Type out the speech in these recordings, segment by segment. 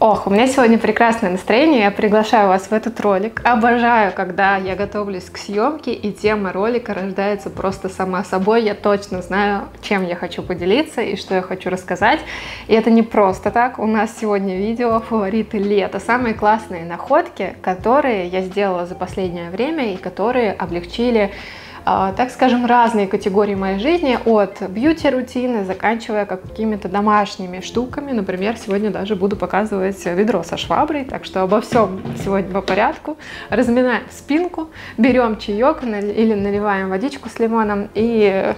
Ох, у меня сегодня прекрасное настроение, я приглашаю вас в этот ролик. Обожаю, когда я готовлюсь к съемке и тема ролика рождается просто сама собой. Я точно знаю, чем я хочу поделиться и что я хочу рассказать. И это не просто так. У нас сегодня видео фавориты лета. Самые классные находки, которые я сделала за последнее время и которые облегчили так скажем, разные категории моей жизни, от бьюти-рутины, заканчивая какими-то домашними штуками. Например, сегодня даже буду показывать ведро со шваброй, так что обо всем сегодня по порядку. Разминаем спинку, берем чаек или наливаем водичку с лимоном и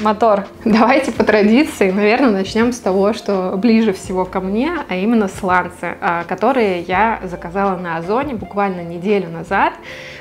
мотор. Давайте по традиции, наверное, начнем с того, что ближе всего ко мне, а именно сланцы, а, которые я заказала на Озоне буквально неделю назад.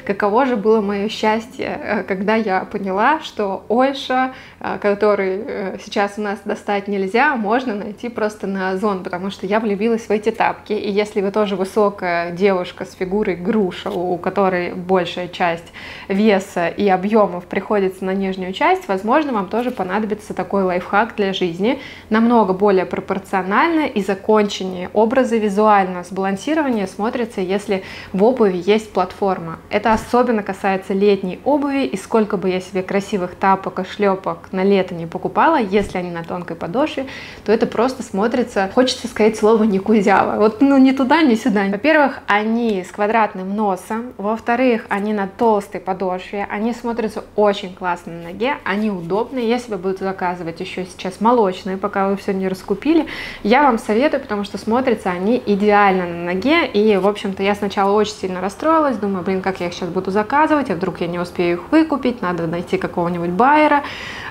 Каково же было мое счастье, э, когда я поняла, что Ойша, э, который э, сейчас у нас достать нельзя, можно найти просто на Озон, потому что я влюбилась в эти тапки. И если вы тоже высокая девушка с фигурой груша, у которой большая часть веса и объемов приходится на нижнюю часть, возможно, вам тоже понадобится такой лайфхак для жизни, намного более пропорционально и законченнее образы визуально сбалансирование смотрится, если в обуви есть платформа. Это особенно касается летней обуви, и сколько бы я себе красивых тапок и шлепок на лето не покупала, если они на тонкой подошве, то это просто смотрится, хочется сказать слово не кузява. Вот ну ни туда, ни сюда. Во-первых, они с квадратным носом, во-вторых, они на толстой подошве, они смотрятся очень классно на ноге, они удобные. Если вы будете заказывать еще сейчас молочные, пока вы все не раскупили, я вам советую, потому что смотрятся они идеально на ноге, и, в общем-то, я сначала очень сильно расстроилась, думаю, блин, как я их сейчас сейчас буду заказывать, а вдруг я не успею их выкупить, надо найти какого-нибудь байера.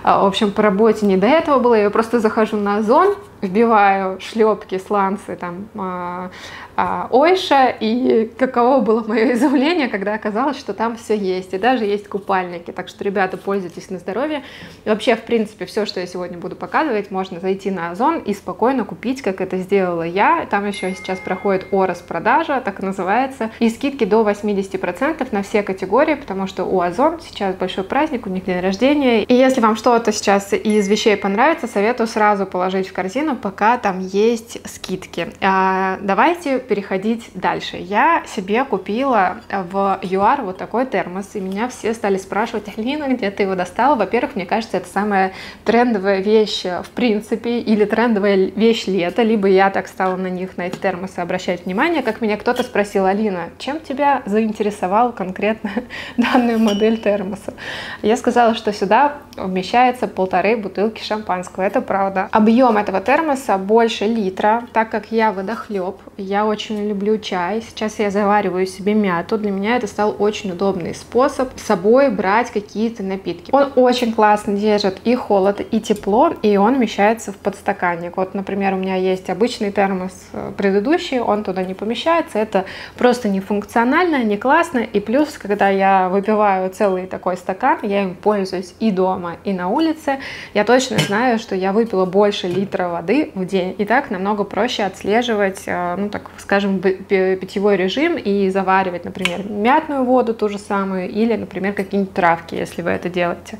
А, в общем, по работе не до этого было, я просто захожу на Озон, вбиваю шлепки, сланцы, там, а, а, Ойша, и каково было мое изумление, когда оказалось, что там все есть, и даже есть купальники, так что, ребята, пользуйтесь на здоровье. И вообще, в принципе, все, что я сегодня буду показывать, можно зайти на Озон и спокойно купить, как это сделала я. Там еще сейчас проходит Орос продажа, так называется, и скидки до 80% на все категории, потому что у Озон сейчас большой праздник, у них день рождения, и если вам что-то сейчас из вещей понравится, советую сразу положить в корзину, пока там есть скидки. А, давайте переходить дальше. Я себе купила в ЮАР вот такой термос, и меня все стали спрашивать, Алина, где ты его достала? Во-первых, мне кажется, это самая трендовая вещь в принципе, или трендовая вещь лета, либо я так стала на них, на эти термосы обращать внимание, как меня кто-то спросил, Алина, чем тебя заинтересовал конкретно данную модель термоса? Я сказала, что сюда вмещается полторы бутылки шампанского, это правда. Объем этого термоса больше литра, так как я водохлеб, я очень очень люблю чай. Сейчас я завариваю себе мяту. Для меня это стал очень удобный способ с собой брать какие-то напитки. Он очень классно держит и холод, и тепло, и он вмещается в подстаканник. Вот, например, у меня есть обычный термос э, предыдущий, он туда не помещается. Это просто не функционально, не классно. И плюс, когда я выпиваю целый такой стакан, я им пользуюсь и дома, и на улице, я точно знаю, что я выпила больше литра воды в день. И так намного проще отслеживать, э, ну так скажем, питьевой режим и заваривать, например, мятную воду ту же самую или, например, какие-нибудь травки, если вы это делаете.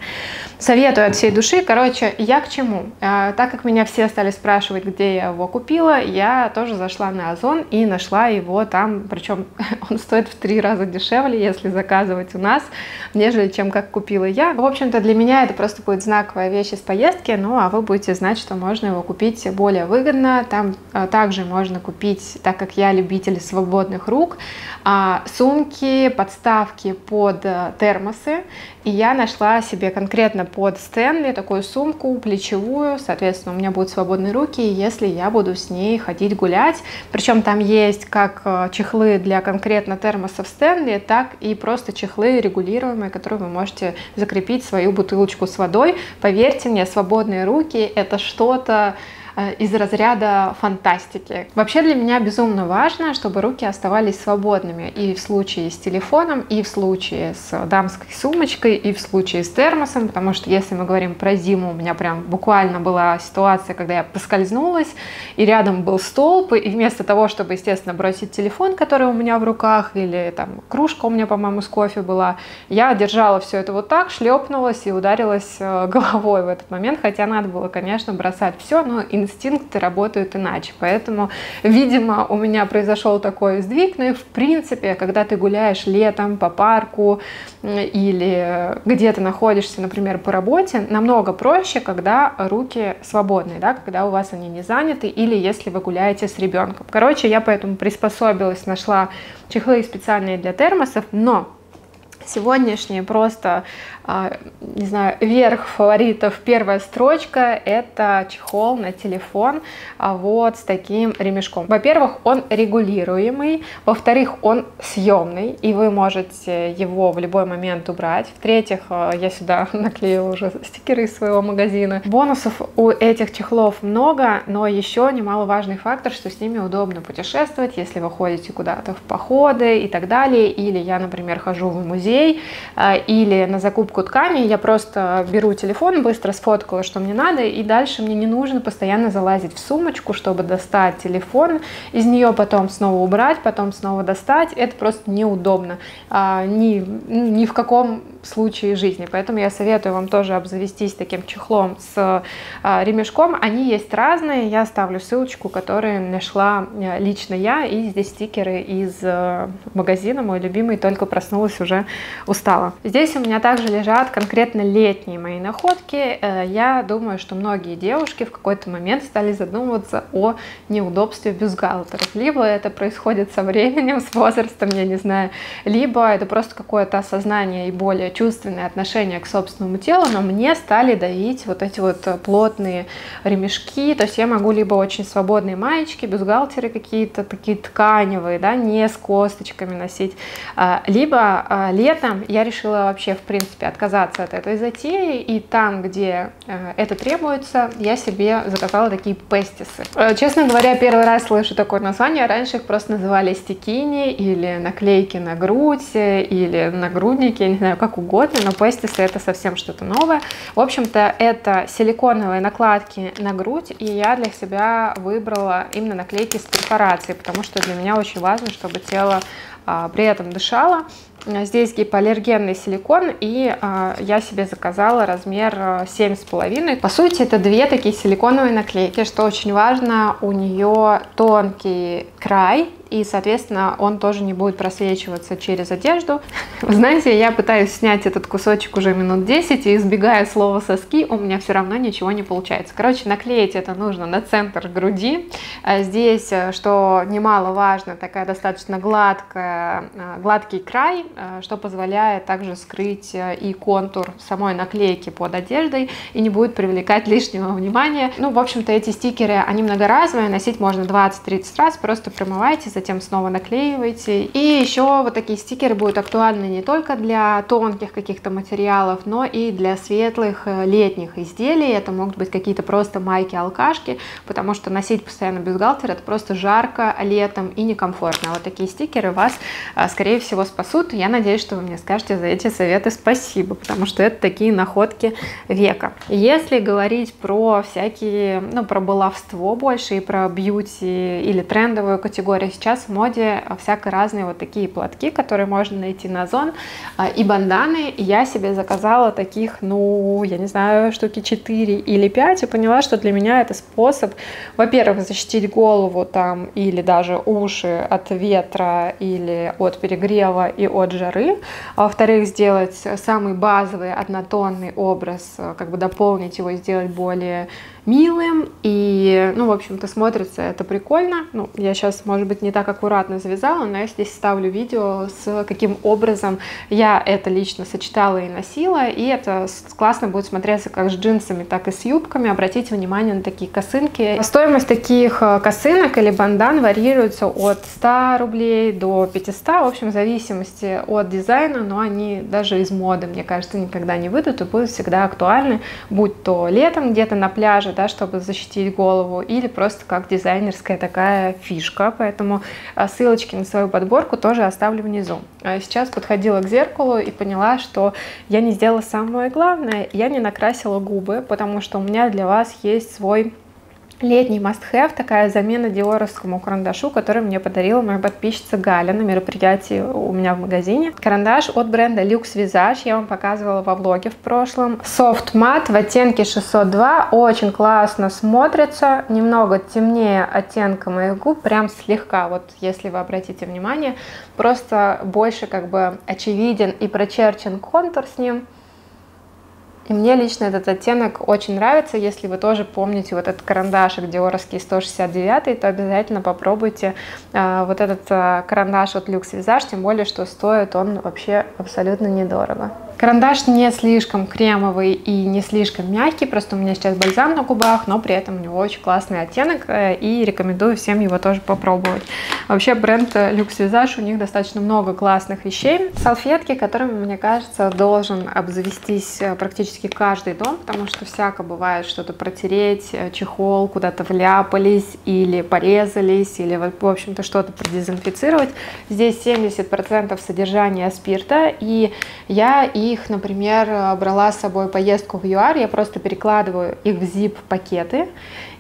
Советую от всей души. Короче, я к чему? А, так как меня все стали спрашивать, где я его купила, я тоже зашла на Озон и нашла его там, причем он стоит в три раза дешевле, если заказывать у нас, нежели чем как купила я. В общем-то, для меня это просто будет знаковая вещь из поездки, ну а вы будете знать, что можно его купить более выгодно. Там а, также можно купить, так как я любитель свободных рук, а, сумки, подставки под э, термосы. И я нашла себе конкретно под Стэнли такую сумку плечевую, соответственно, у меня будут свободные руки, если я буду с ней ходить гулять. Причем там есть как э, чехлы для конкретно термосов Стэнли, так и просто чехлы регулируемые, которые вы можете закрепить свою бутылочку с водой. Поверьте мне, свободные руки это что-то Э, из разряда фантастики. Вообще для меня безумно важно, чтобы руки оставались свободными и в случае с телефоном, и в случае с дамской сумочкой, и в случае с термосом, потому что если мы говорим про зиму, у меня прям буквально была ситуация, когда я поскользнулась, и рядом был столб, и вместо того, чтобы, естественно, бросить телефон, который у меня в руках, или там кружка у меня, по-моему, с кофе была, я держала все это вот так, шлепнулась и ударилась э, головой в этот момент, хотя надо было, конечно, бросать все, но инстинкты работают иначе. Поэтому, видимо, у меня произошел такой сдвиг. Ну и в принципе, когда ты гуляешь летом по парку или где-то находишься, например, по работе, намного проще, когда руки свободные, да, когда у вас они не заняты или если вы гуляете с ребенком. Короче, я поэтому приспособилась, нашла чехлы специальные для термосов, но сегодняшние просто а, не знаю, верх фаворитов, первая строчка, это чехол на телефон а, вот с таким ремешком. Во-первых, он регулируемый, во-вторых, он съемный, и вы можете его в любой момент убрать. В-третьих, а, я сюда наклеила уже стикеры из своего магазина. Бонусов у этих чехлов много, но еще немаловажный фактор, что с ними удобно путешествовать, если вы ходите куда-то в походы и так далее, или я, например, хожу в музей, или на закупку ткани, я просто беру телефон, быстро сфоткаю, что мне надо, и дальше мне не нужно постоянно залазить в сумочку, чтобы достать телефон, из нее потом снова убрать, потом снова достать. Это просто неудобно. А, ни, ни в каком случае жизни. Поэтому я советую вам тоже обзавестись таким чехлом с а, ремешком. Они есть разные, я ставлю ссылочку, которую нашла а, лично я, и здесь стикеры из а, магазина, мой любимый, только проснулась, уже устала. Здесь у меня также лежат конкретно летние мои находки, э, я думаю, что многие девушки в какой-то момент стали задумываться о неудобстве бюстгальтеров. Либо это происходит со временем, с возрастом, я не знаю, либо это просто какое-то осознание и более чувственное отношение к собственному телу, но мне стали давить вот эти вот плотные ремешки, то есть я могу либо очень свободные маечки, бюстгальтеры какие-то такие тканевые, да, не с косточками носить, а, либо а, летом я решила вообще в принципе отказаться от этой затеи, и там, где э, это требуется, я себе заказала такие пестисы. Э, честно говоря, первый раз слышу такое название, раньше их просто называли стикини или наклейки на грудь, э, или нагрудники, я не знаю, как угодно, но пестисы это совсем что-то новое. В общем-то, это силиконовые накладки на грудь, и я для себя выбрала именно наклейки с перфорацией, потому что для меня очень важно, чтобы тело а, при этом дышало. Здесь гипоаллергенный силикон, и э, я себе заказала размер 7,5. А, По сути, это две такие силиконовые наклейки, что очень важно, у нее тонкий край, и, соответственно, он тоже не будет просвечиваться через одежду. Вы знаете, я пытаюсь снять этот кусочек уже минут 10, и избегая слова соски, у меня все равно ничего не получается. Короче, наклеить это нужно на центр груди. А здесь, э, что немаловажно, такая достаточно гладкая, э, гладкий край, э, что позволяет также скрыть и контур самой наклейки под одеждой, и не будет привлекать лишнего внимания. Ну, в общем-то, эти стикеры, они многоразовые, носить можно 20-30 раз, просто промывайте, затем снова наклеиваете. И еще вот такие стикеры будут актуальны не только для тонких каких-то материалов, но и для светлых э, летних изделий. Это могут быть какие-то просто майки-алкашки, потому что носить постоянно бюстгальтер это просто жарко летом и некомфортно. Вот такие стикеры вас, э, скорее всего, спасут. Я надеюсь, что вы мне скажете за эти советы спасибо, потому что это такие находки века. Если говорить про всякие, ну, про баловство больше и про бьюти или трендовую категорию, сейчас сейчас в моде всякие разные вот такие платки, которые можно найти на Озон, а, и банданы. Я себе заказала таких, ну, я не знаю, штуки 4 или 5, и поняла, что для меня это способ, во-первых, защитить голову там или даже уши от ветра или от перегрева и от жары, а во-вторых, сделать самый базовый однотонный образ, как бы дополнить его и сделать более милым, и, ну, в общем-то, смотрится это прикольно. Ну, я сейчас, может быть, не так аккуратно завязала, но я здесь ставлю видео с каким образом я это лично сочетала и носила, и это классно будет смотреться как с джинсами, так и с юбками. Обратите внимание на такие косынки. Стоимость таких э, косынок или бандан варьируется от 100 рублей до 500, в общем, в зависимости от дизайна, но они даже из моды, мне кажется, никогда не выйдут и будут всегда актуальны, будь то летом где-то на пляже, да, чтобы защитить голову, или просто как дизайнерская такая фишка. Поэтому а, ссылочки на свою подборку тоже оставлю внизу. А сейчас подходила к зеркалу и поняла, что я не сделала самое главное, я не накрасила губы, потому что у меня для вас есть свой летний must-have, такая замена диоровскому карандашу, который мне подарила моя подписчица Галя на мероприятии у меня в магазине. Карандаш от бренда Lux Visage, я вам показывала во влоге в прошлом. Soft Matte в оттенке 602, очень классно смотрится, немного темнее оттенка моих губ, прям слегка, вот если вы обратите внимание, просто больше как бы очевиден и прочерчен контур с ним. И мне лично этот оттенок очень нравится. Если вы тоже помните вот этот карандашик Диоровский 169, то обязательно попробуйте э, вот этот э, карандаш от Lux Visage, тем более, что стоит он вообще абсолютно недорого. Карандаш не слишком кремовый и не слишком мягкий, просто у меня сейчас бальзам на губах, но при этом у него очень классный оттенок, э, и рекомендую всем его тоже попробовать. Вообще бренд Lux Visage, у них достаточно много классных вещей. Салфетки, которыми, мне кажется, должен обзавестись э, практически каждый дом, потому что всяко бывает что-то протереть, э, чехол, куда-то вляпались или порезались, или, в общем-то, что-то продезинфицировать. Здесь 70% содержания спирта, и я и их, например, брала с собой поездку в ЮАР, я просто перекладываю их в zip-пакеты,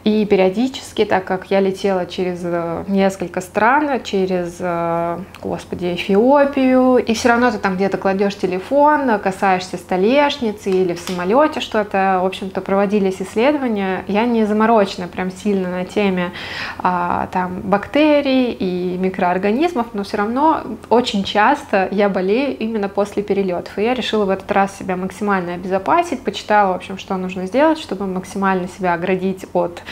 и периодически, так как я летела через э, несколько стран, через, э, господи, Эфиопию, и все равно ты там где-то кладешь телефон, касаешься столешницы или в самолете что-то, в общем-то, проводились исследования. Я не заморочена прям сильно на теме а, там бактерий и микроорганизмов, но все равно очень часто я болею именно после перелетов. И я решила в этот раз себя максимально обезопасить, почитала, в общем, что нужно сделать, чтобы максимально себя оградить от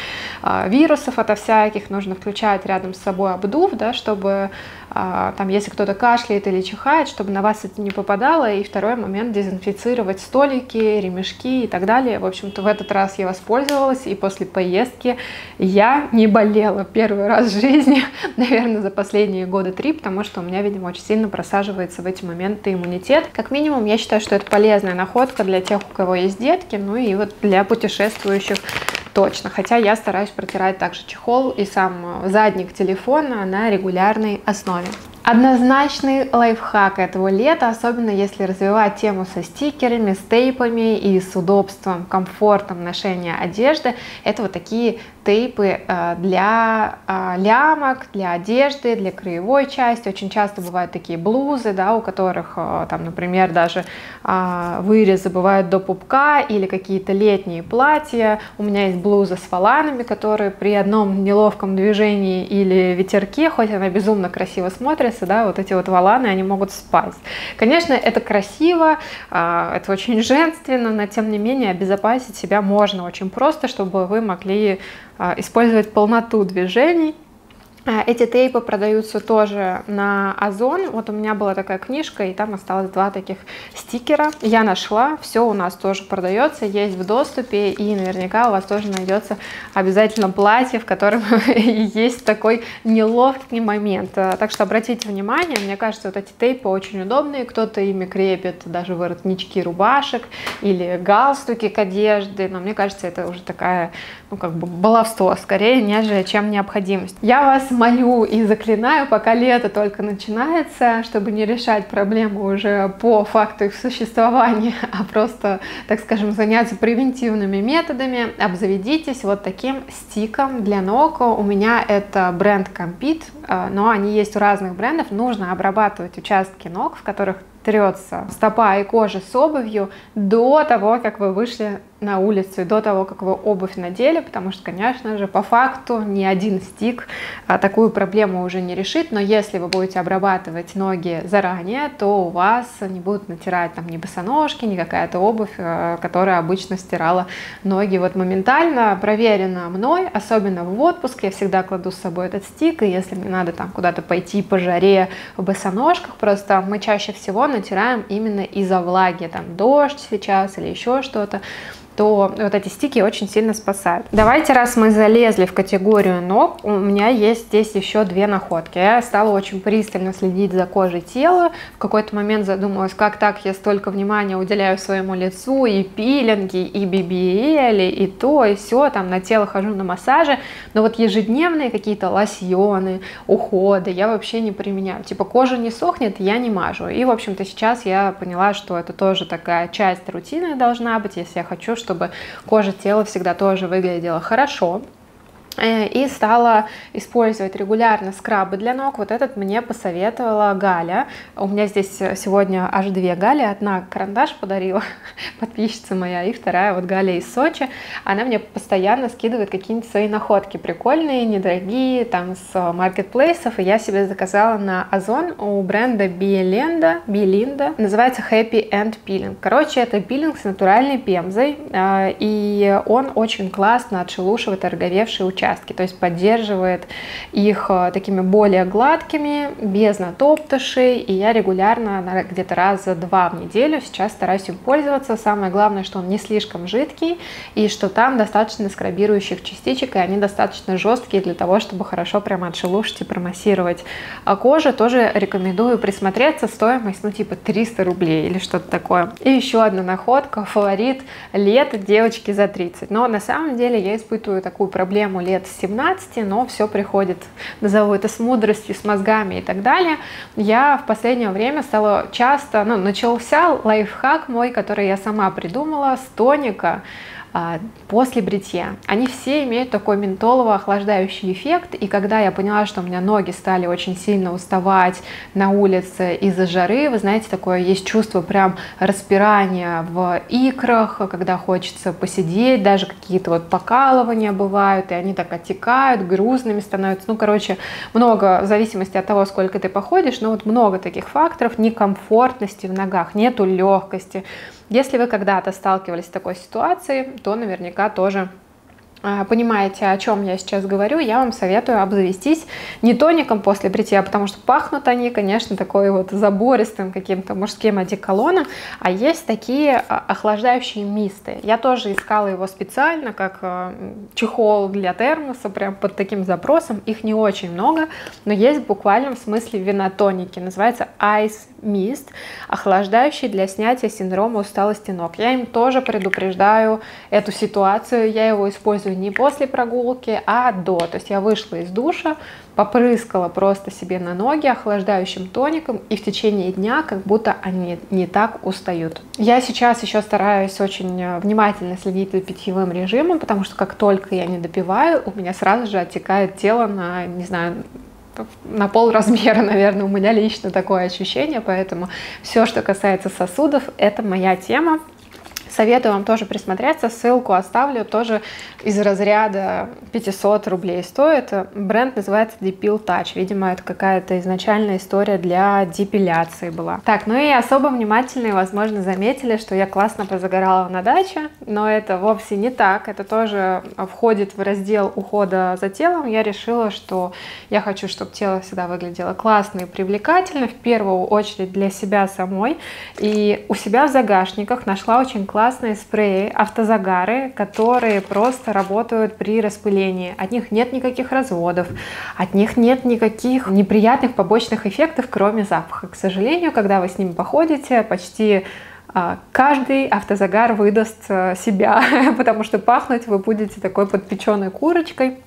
вирусов, ото всяких, нужно включать рядом с собой обдув, да, чтобы а, там, если кто-то кашляет или чихает, чтобы на вас это не попадало, и второй момент дезинфицировать столики, ремешки и так далее. В общем-то, в этот раз я воспользовалась, и после поездки я не болела первый раз в жизни, наверное, за последние года три, потому что у меня, видимо, очень сильно просаживается в эти моменты иммунитет. Как минимум, я считаю, что это полезная находка для тех, у кого есть детки, ну и вот для путешествующих точно. Хотя я стараюсь протирать также чехол и сам задник телефона на регулярной основе. Однозначный лайфхак этого лета, особенно если развивать тему со стикерами, с тейпами и с удобством, комфортом ношения одежды, это вот такие тейпы э, для э, лямок, для одежды, для краевой части. Очень часто бывают такие блузы, да, у которых э, там, например, даже вырезы бывают до пупка или какие-то летние платья. У меня есть блуза с фаланами, которые при одном неловком движении или ветерке, хоть она безумно красиво смотрится, да, вот эти вот валаны, они могут спасть. Конечно, это красиво, это очень женственно, но тем не менее обезопасить себя можно очень просто, чтобы вы могли а, использовать полноту движений а, эти тейпы продаются тоже на Озон. Вот у меня была такая книжка, и там осталось два таких стикера. Я нашла, все у нас тоже продается, есть в доступе, и наверняка у вас тоже найдется обязательно платье, в котором есть такой неловкий момент. А, так что обратите внимание, мне кажется, вот эти тейпы очень удобные. Кто-то ими крепит даже воротнички рубашек или галстуки к одежде, но мне кажется, это уже такая, ну как бы баловство скорее, нежели чем необходимость. Я вас молю и заклинаю, пока лето только начинается, чтобы не решать проблему уже по факту их существования, а просто, так скажем, заняться превентивными методами, обзаведитесь вот таким стиком для ног. У меня это бренд Compete, э, но они есть у разных брендов. Нужно обрабатывать участки ног, в которых трется стопа и кожа с обувью до того, как вы вышли на улицу и до того, как вы обувь надели, потому что, конечно же, по факту ни один стик а, такую проблему уже не решит, но если вы будете обрабатывать ноги заранее, то у вас не будут натирать там ни босоножки, ни какая-то обувь, а, которая обычно стирала ноги. Вот моментально проверено мной, особенно в отпуск, я всегда кладу с собой этот стик, и если мне надо там куда-то пойти по жаре в босоножках, просто мы чаще всего натираем именно из-за влаги, там дождь сейчас или еще что-то, то вот эти стики очень сильно спасают. Давайте, раз мы залезли в категорию ног, у меня есть здесь еще две находки. Я стала очень пристально следить за кожей тела. В какой-то момент задумалась, как так я столько внимания уделяю своему лицу, и пилинги, и BBL, и то, и все, там на тело хожу на массаже, но вот ежедневные какие-то лосьоны, уходы я вообще не применяю. Типа кожа не сохнет, я не мажу. И, в общем-то, сейчас я поняла, что это тоже такая часть рутины должна быть, если я хочу, чтобы кожа тела всегда тоже выглядела хорошо. Э, и стала использовать регулярно скрабы для ног. Вот этот мне посоветовала Галя. У меня здесь сегодня аж две Гали. Одна карандаш подарила подписчица моя, и вторая вот Галя из Сочи. Она мне постоянно скидывает какие-нибудь свои находки прикольные, недорогие, там с маркетплейсов. И я себе заказала на Озон у бренда Биелинда, Биелинда. Называется Happy End Peeling. Короче, это пилинг с натуральной пемзой. Э, и он очень классно отшелушивает ороговевшие участки участки, то есть поддерживает их э, такими более гладкими, без натоптышей, и я регулярно, где-то раз за два в неделю сейчас стараюсь им пользоваться. Самое главное, что он не слишком жидкий, и что там достаточно скрабирующих частичек, и они достаточно жесткие для того, чтобы хорошо прямо отшелушить и промассировать а кожу. Тоже рекомендую присмотреться, стоимость, ну, типа 300 рублей или что-то такое. И еще одна находка, фаворит лета девочки за 30. Но на самом деле я испытываю такую проблему лет лет 17, но все приходит, назову это с мудростью, с мозгами и так далее. Я в последнее время стала часто, ну, начался лайфхак мой, который я сама придумала, с тоника, после бритья. Они все имеют такой ментолово-охлаждающий эффект, и когда я поняла, что у меня ноги стали очень сильно уставать на улице из-за жары, вы знаете, такое есть чувство прям распирания в икрах, когда хочется посидеть, даже какие-то вот покалывания бывают, и они так оттекают, грузными становятся. Ну, короче, много, в зависимости от того, сколько ты походишь, но вот много таких факторов, некомфортности в ногах, нету легкости, если вы когда-то сталкивались с такой ситуацией, то наверняка тоже понимаете, о чем я сейчас говорю, я вам советую обзавестись не тоником после бритья, потому что пахнут они, конечно, такой вот забористым каким-то мужским одеколоном, а есть такие а, охлаждающие мисты. Я тоже искала его специально, как а, чехол для термоса, прям под таким запросом. Их не очень много, но есть в буквальном смысле винотоники. Называется Ice Mist, охлаждающий для снятия синдрома усталости ног. Я им тоже предупреждаю эту ситуацию, я его использую не после прогулки, а до. То есть я вышла из душа, попрыскала просто себе на ноги охлаждающим тоником, и в течение дня как будто они не так устают. Я сейчас еще стараюсь очень э, внимательно следить за питьевым режимом, потому что как только я не допиваю, у меня сразу же оттекает тело на, не знаю, на пол размера, наверное, у меня лично такое ощущение, поэтому все, что касается сосудов, это моя тема. Советую вам тоже присмотреться, ссылку оставлю, тоже из разряда 500 рублей стоит. Бренд называется Depil Touch, видимо, это какая-то изначальная история для депиляции была. Так, ну и особо внимательные, возможно, заметили, что я классно позагорала на даче, но это вовсе не так, это тоже входит в раздел ухода за телом. Я решила, что я хочу, чтобы тело всегда выглядело классно и привлекательно, в первую очередь для себя самой, и у себя в загашниках нашла очень классный классные спреи, автозагары, которые просто работают при распылении. От них нет никаких разводов, от них нет никаких неприятных побочных эффектов, кроме запаха. К сожалению, когда вы с ними походите, почти а, каждый автозагар выдаст а, себя, потому что пахнуть вы будете такой подпеченной курочкой.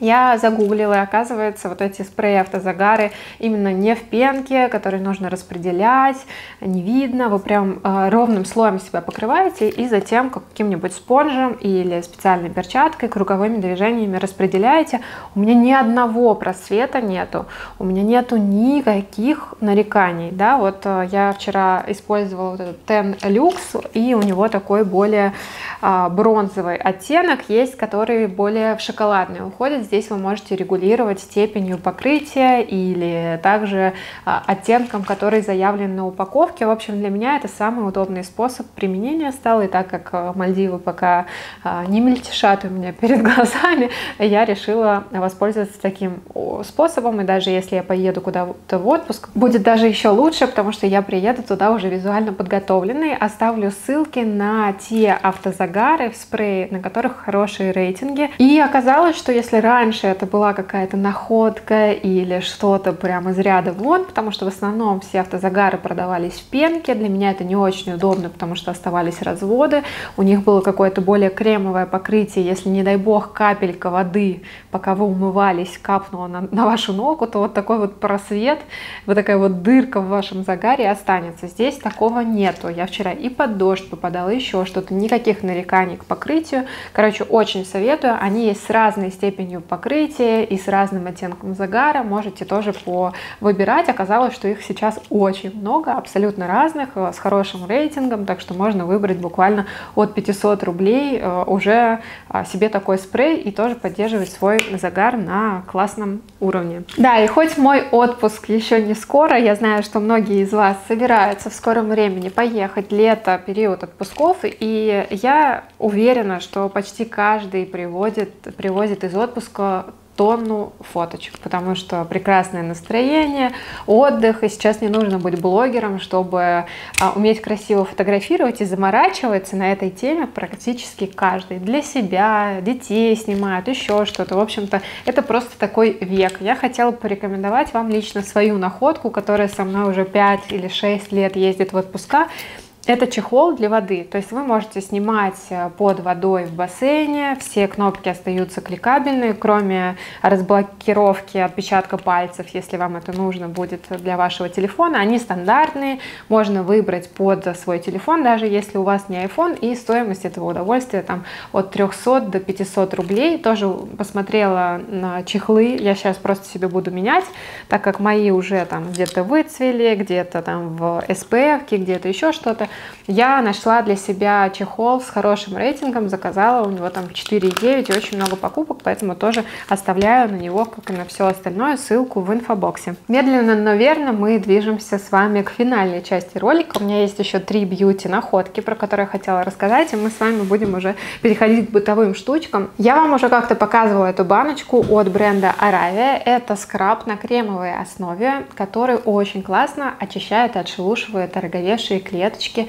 Я загуглила, оказывается, вот эти спреи автозагары именно не в пенке, которые нужно распределять, не видно, вы прям э, ровным слоем себя покрываете и затем каким-нибудь спонжем или специальной перчаткой круговыми движениями распределяете. У меня ни одного просвета нету, у меня нету никаких нареканий, да, вот э, я вчера использовала вот этот Ten Lux, и у него такой более э, бронзовый оттенок есть, который более в шоколадный уходит, Здесь вы можете регулировать степенью покрытия или также а, оттенком, который заявлен на упаковке. В общем, для меня это самый удобный способ применения стал. И так как а, Мальдивы пока а, не мельтешат у меня перед глазами, я решила воспользоваться таким способом. И даже если я поеду куда-то в отпуск, будет даже еще лучше, потому что я приеду туда уже визуально подготовленной. Оставлю ссылки на те автозагары в спрее, на которых хорошие рейтинги. И оказалось, что если ранее раньше это была какая-то находка или что-то прям из ряда вон, потому что в основном все автозагары продавались в пенке. Для меня это не очень удобно, потому что оставались разводы. У них было какое-то более кремовое покрытие. Если, не дай бог, капелька воды, пока вы умывались, капнула на, на вашу ногу, то вот такой вот просвет, вот такая вот дырка в вашем загаре останется. Здесь такого нету. Я вчера и под дождь попадала, еще что-то. Никаких нареканий к покрытию. Короче, очень советую. Они есть с разной степенью покрытия и с разным оттенком загара. Можете тоже выбирать. Оказалось, что их сейчас очень много, абсолютно разных, э, с хорошим рейтингом, так что можно выбрать буквально от 500 рублей э, уже а, себе такой спрей и тоже поддерживать свой загар на классном уровне. Да, и хоть мой отпуск еще не скоро, я знаю, что многие из вас собираются в скором времени поехать, лето, период отпусков, и я уверена, что почти каждый приводит, привозит из отпуска тонну фоточек, потому что прекрасное настроение, отдых, и сейчас не нужно быть блогером, чтобы а, уметь красиво фотографировать и заморачиваться на этой теме практически каждый. Для себя, детей снимают, еще что-то. В общем-то, это просто такой век. Я хотела порекомендовать вам лично свою находку, которая со мной уже 5 или 6 лет ездит в отпуска. Это чехол для воды, то есть вы можете снимать э, под водой в бассейне, все кнопки остаются кликабельные, кроме разблокировки отпечатка пальцев, если вам это нужно будет для вашего телефона. Они стандартные, можно выбрать под свой телефон, даже если у вас не iPhone, и стоимость этого удовольствия там от 300 до 500 рублей. Тоже посмотрела на чехлы, я сейчас просто себе буду менять, так как мои уже там где-то выцвели, где-то там в SPF, где-то еще что-то я нашла для себя чехол с хорошим рейтингом, заказала у него там 4,9 и очень много покупок, поэтому тоже оставляю на него, как и на все остальное, ссылку в инфобоксе. Медленно, но верно мы движемся с вами к финальной части ролика. У меня есть еще три бьюти находки, про которые я хотела рассказать, и мы с вами будем уже переходить к бытовым штучкам. Я вам уже как-то показывала эту баночку от бренда Aravia. Это скраб на кремовой основе, который очень классно очищает и отшелушивает роговевшие клеточки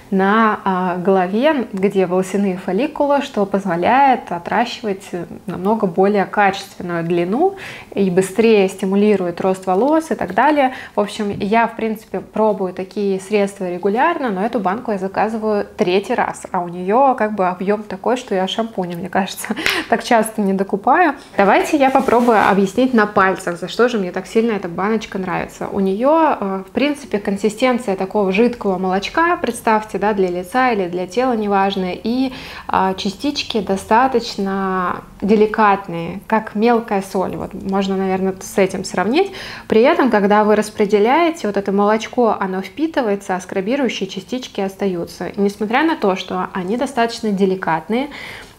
на а, голове, где волосяные фолликулы, что позволяет отращивать намного более качественную длину и быстрее стимулирует рост волос и так далее. В общем, я, в принципе, пробую такие средства регулярно, но эту банку я заказываю третий раз, а у нее как бы объем такой, что я шампуня, мне кажется, так часто не докупаю. Давайте я попробую объяснить на пальцах, за что же мне так сильно эта баночка нравится. У нее, а, в принципе, консистенция такого жидкого молочка, представьте, да, для лица или для тела, неважно, и а, частички достаточно деликатные, как мелкая соль, вот можно, наверное, с этим сравнить. При этом, когда вы распределяете, вот это молочко, оно впитывается, а скрабирующие частички остаются. И несмотря на то, что они достаточно деликатные,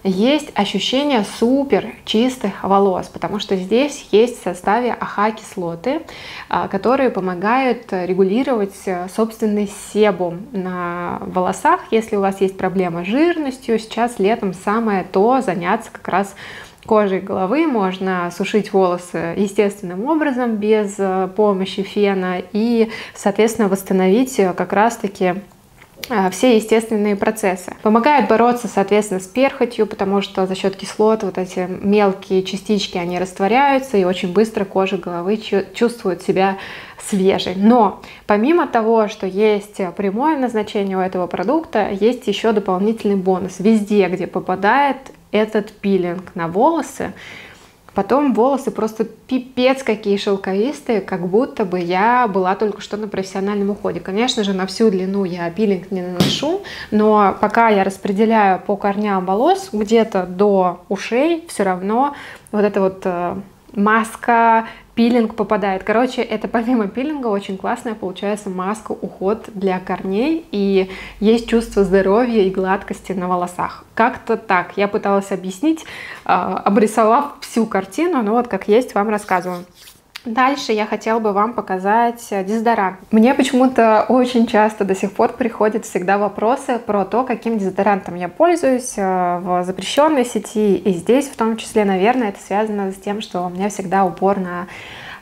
есть ощущение супер чистых волос, потому что здесь есть в составе АХ-кислоты, а, которые помогают регулировать э, собственный себум на волосах. Если у вас есть проблема с жирностью, сейчас летом самое то заняться как раз кожей головы, можно сушить волосы естественным образом, без э, помощи фена, и, соответственно, восстановить э, как раз-таки все естественные процессы. Помогает бороться, соответственно, с перхотью, потому что за счет кислот вот эти мелкие частички, они растворяются, и очень быстро кожа головы чувствует себя свежей. Но помимо того, что есть прямое назначение у этого продукта, есть еще дополнительный бонус. Везде, где попадает этот пилинг на волосы, Потом волосы просто пипец какие шелковистые, как будто бы я была только что на профессиональном уходе. Конечно же, на всю длину я пилинг не наношу, но пока я распределяю по корням волос где-то до ушей, все равно вот эта вот э, маска, пилинг попадает. Короче, это помимо пилинга очень классная получается маска, уход для корней и есть чувство здоровья и гладкости на волосах. Как-то так. Я пыталась объяснить, а, обрисовав всю картину, но вот как есть вам рассказываю. Дальше я хотела бы вам показать э, дезодорант. Мне почему-то очень часто до сих пор приходят всегда вопросы про то, каким дезодорантом я пользуюсь э, в запрещенной сети. И здесь в том числе, наверное, это связано с тем, что у меня всегда упор на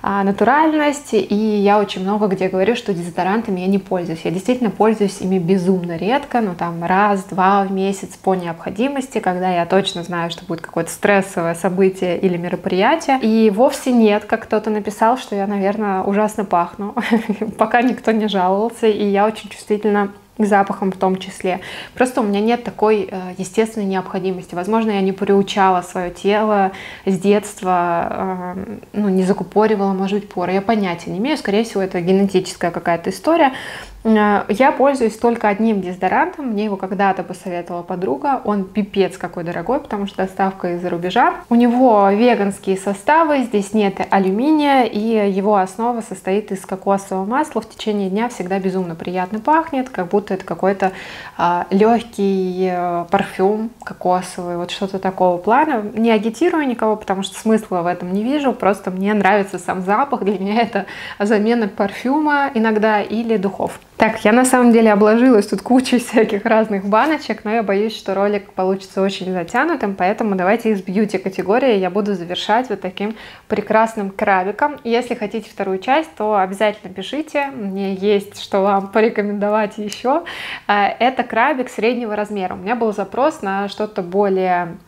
натуральность, и я очень много где говорю, что дезодорантами я не пользуюсь. Я действительно пользуюсь ими безумно редко, ну там раз-два в месяц по необходимости, когда я точно знаю, что будет какое-то стрессовое событие или мероприятие. И вовсе нет, как кто-то написал, что я, наверное, ужасно пахну. Пока никто не жаловался, и я очень чувствительна к запахам в том числе. Просто у меня нет такой э, естественной необходимости. Возможно, я не приучала свое тело с детства, э, ну, не закупоривала, может быть, поры. Я понятия не имею. Скорее всего, это генетическая какая-то история. Э, я пользуюсь только одним дезодорантом. Мне его когда-то посоветовала подруга. Он пипец какой дорогой, потому что доставка из-за рубежа. У него веганские составы, здесь нет алюминия, и его основа состоит из кокосового масла. В течение дня всегда безумно приятно пахнет, как будто это какой-то а, легкий а, парфюм кокосовый, вот что-то такого плана. Не агитирую никого, потому что смысла в этом не вижу, просто мне нравится сам запах. Для меня это замена парфюма иногда или духов. Так, я на самом деле обложилась тут кучей всяких разных баночек, но я боюсь, что ролик получится очень затянутым, поэтому давайте из бьюти категории я буду завершать вот таким прекрасным крабиком. Если хотите вторую часть, то обязательно пишите, мне есть что вам порекомендовать еще. Э, это крабик среднего размера. У меня был запрос на что-то более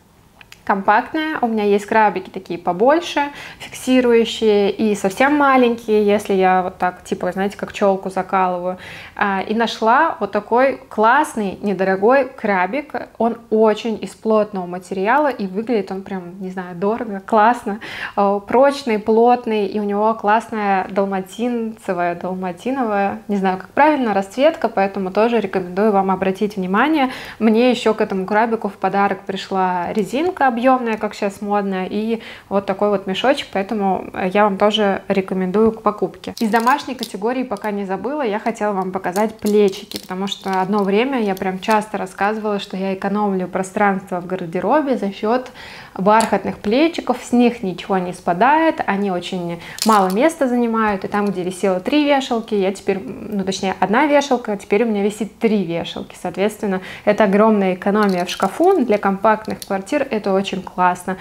компактная. У меня есть крабики такие побольше, фиксирующие и совсем маленькие, если я вот так, типа, знаете, как челку закалываю. А, и нашла вот такой классный, недорогой крабик. Он очень из плотного материала и выглядит он прям, не знаю, дорого, классно, а, прочный, плотный, и у него классная далматинцевая, далматиновая, не знаю, как правильно, расцветка, поэтому тоже рекомендую вам обратить внимание. Мне еще к этому крабику в подарок пришла резинка объемная, как сейчас модная, и вот такой вот мешочек, поэтому я вам тоже рекомендую к покупке. Из домашней категории пока не забыла, я хотела вам показать плечики, потому что одно время я прям часто рассказывала, что я экономлю пространство в гардеробе за счет бархатных плечиков, с них ничего не спадает, они очень мало места занимают, и там, где висело три вешалки, я теперь, ну точнее одна вешалка, теперь у меня висит три вешалки, соответственно, это огромная экономия в шкафу, для компактных квартир это очень классно.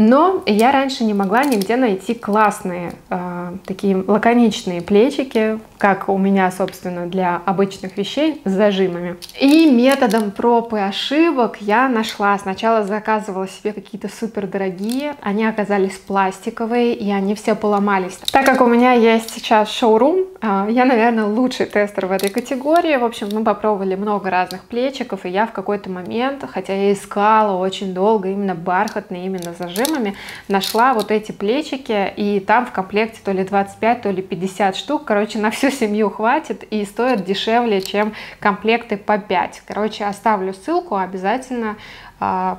Но я раньше не могла нигде найти классные, э, такие лаконичные плечики, как у меня, собственно, для обычных вещей с зажимами. И методом проб и ошибок я нашла. Сначала заказывала себе какие-то супер дорогие, они оказались пластиковые, и они все поломались. Так как у меня есть сейчас шоурум, э, я, наверное, лучший тестер в этой категории. В общем, мы попробовали много разных плечиков, и я в какой-то момент, хотя я искала очень долго именно бархатные, именно зажимы, зажимами, нашла вот эти плечики, и там в комплекте то ли 25, то ли 50 штук, короче, на всю семью хватит, и стоят дешевле, чем комплекты по 5. Короче, оставлю ссылку, обязательно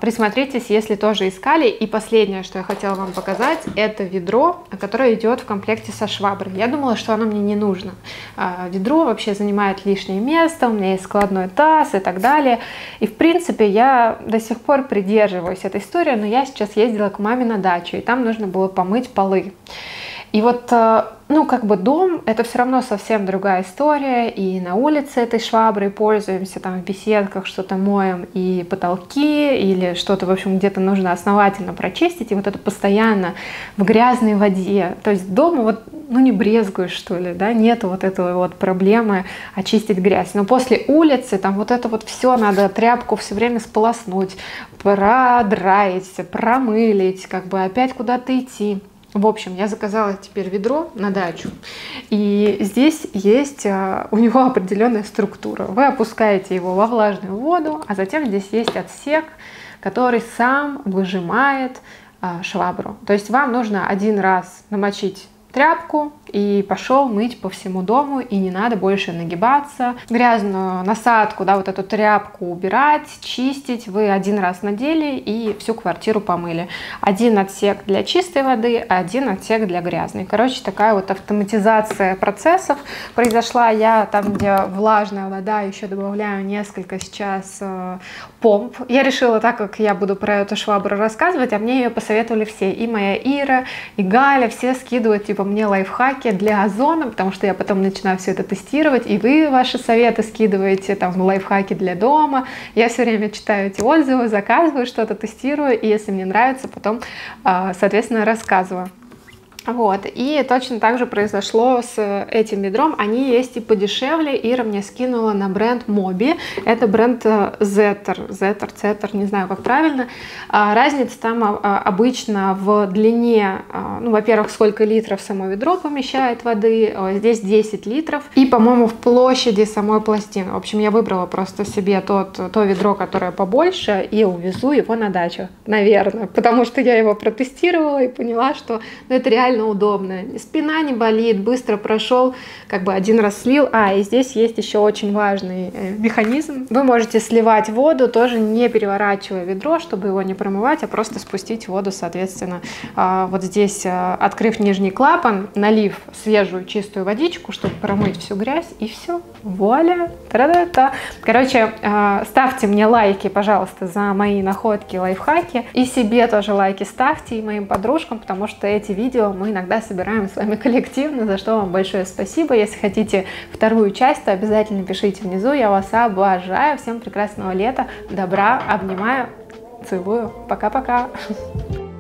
присмотритесь, если тоже искали. И последнее, что я хотела вам показать, это ведро, которое идет в комплекте со шваброй. Я думала, что оно мне не нужно. А, ведро вообще занимает лишнее место, у меня есть складной таз и так далее. И в принципе я до сих пор придерживаюсь этой истории, но я сейчас ездила к маме на дачу, и там нужно было помыть полы. И вот, э, ну, как бы дом, это все равно совсем другая история, и на улице этой шваброй пользуемся, там в беседках что-то моем, и потолки, или что-то, в общем, где-то нужно основательно прочистить, и вот это постоянно в грязной воде. То есть дома вот, ну, не брезгуешь, что ли, да, нету вот этого вот проблемы очистить грязь. Но после улицы, там вот это вот все надо тряпку все время сполоснуть, продраить, промылить, как бы опять куда-то идти. В общем, я заказала теперь ведро на дачу, и здесь есть а, у него определенная структура. Вы опускаете его во влажную воду, а затем здесь есть отсек, который сам выжимает а, швабру. То есть вам нужно один раз намочить тряпку и пошел мыть по всему дому, и не надо больше нагибаться. Грязную насадку, да, вот эту тряпку убирать, чистить. Вы один раз надели и всю квартиру помыли. Один отсек для чистой воды, один отсек для грязной. Короче, такая вот автоматизация процессов произошла. Я там, где влажная вода, еще добавляю несколько сейчас э, помп. Я решила, так как я буду про эту швабру рассказывать, а мне ее посоветовали все. И моя Ира, и Галя, все скидывают, типа, мне лайфхаки лайфхаки для озона, потому что я потом начинаю все это тестировать, и вы ваши советы скидываете, там, лайфхаки для дома. Я все время читаю эти отзывы, заказываю что-то, тестирую, и если мне нравится, потом, а, соответственно, рассказываю. Вот, и точно так же произошло с этим ведром. Они есть и подешевле. Ира мне скинула на бренд Моби. Это бренд Zetter, Zetter, Zetter, не знаю, как правильно. А, разница там а, обычно в длине, а, ну, во-первых, сколько литров само ведро помещает воды. Здесь 10 литров. И, по-моему, в площади самой пластины. В общем, я выбрала просто себе тот, то ведро, которое побольше, и увезу его на дачу, наверное. Потому что я его протестировала и поняла, что ну, это реально реально удобно. Спина не болит, быстро прошел, как бы один раз слил. А, и здесь есть еще очень важный э, механизм. Вы можете сливать воду, тоже не переворачивая ведро, чтобы его не промывать, а просто спустить воду, соответственно, а, вот здесь, э, открыв нижний клапан, налив свежую чистую водичку, чтобы промыть всю грязь, и все. Вуаля! Та-да-та! Короче, э, ставьте мне лайки, пожалуйста, за мои находки, лайфхаки. И себе тоже лайки ставьте, и моим подружкам, потому что эти видео мы иногда собираем с вами коллективно, за что вам большое спасибо. Если хотите вторую часть, то обязательно пишите внизу. Я вас обожаю. Всем прекрасного лета, добра, обнимаю, целую. Пока-пока.